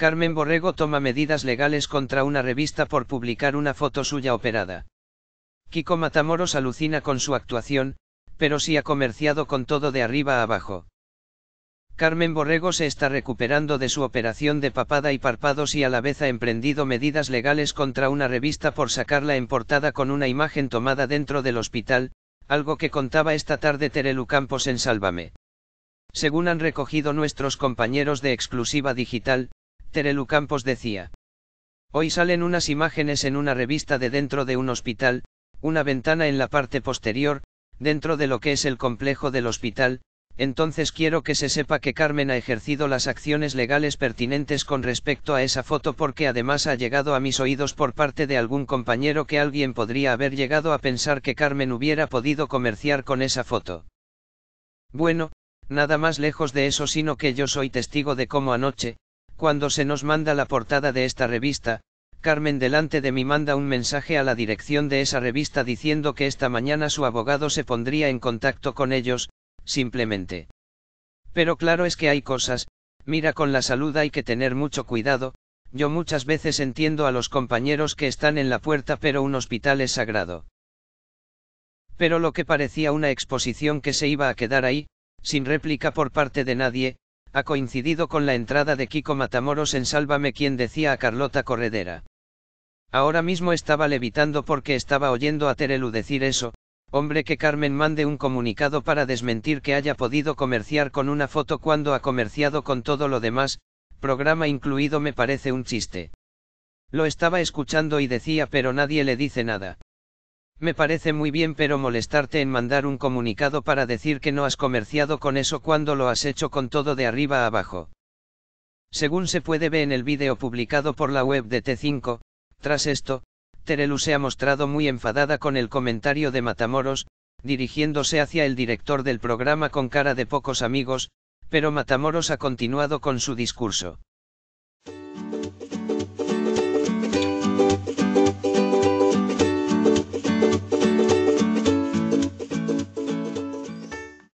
Carmen Borrego toma medidas legales contra una revista por publicar una foto suya operada. Kiko Matamoros alucina con su actuación, pero sí ha comerciado con todo de arriba a abajo. Carmen Borrego se está recuperando de su operación de papada y párpados y a la vez ha emprendido medidas legales contra una revista por sacarla en portada con una imagen tomada dentro del hospital, algo que contaba esta tarde Terelu Campos en Sálvame. Según han recogido nuestros compañeros de exclusiva digital, Terelu Campos decía. Hoy salen unas imágenes en una revista de dentro de un hospital, una ventana en la parte posterior, dentro de lo que es el complejo del hospital, entonces quiero que se sepa que Carmen ha ejercido las acciones legales pertinentes con respecto a esa foto porque además ha llegado a mis oídos por parte de algún compañero que alguien podría haber llegado a pensar que Carmen hubiera podido comerciar con esa foto. Bueno, nada más lejos de eso sino que yo soy testigo de cómo anoche, cuando se nos manda la portada de esta revista, Carmen delante de mí manda un mensaje a la dirección de esa revista diciendo que esta mañana su abogado se pondría en contacto con ellos, simplemente. Pero claro es que hay cosas, mira con la salud hay que tener mucho cuidado, yo muchas veces entiendo a los compañeros que están en la puerta pero un hospital es sagrado. Pero lo que parecía una exposición que se iba a quedar ahí, sin réplica por parte de nadie, ha coincidido con la entrada de Kiko Matamoros en Sálvame quien decía a Carlota Corredera. Ahora mismo estaba levitando porque estaba oyendo a Terelu decir eso, hombre que Carmen mande un comunicado para desmentir que haya podido comerciar con una foto cuando ha comerciado con todo lo demás, programa incluido me parece un chiste. Lo estaba escuchando y decía pero nadie le dice nada. Me parece muy bien pero molestarte en mandar un comunicado para decir que no has comerciado con eso cuando lo has hecho con todo de arriba a abajo. Según se puede ver en el vídeo publicado por la web de T5, tras esto, Terelu se ha mostrado muy enfadada con el comentario de Matamoros, dirigiéndose hacia el director del programa con cara de pocos amigos, pero Matamoros ha continuado con su discurso.